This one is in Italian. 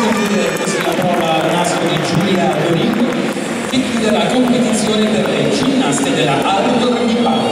Studier, questa è la prova nasco di Giulia Dorico, che chiude la competizione per le ginnaste della Aldor di Paolo.